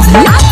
啊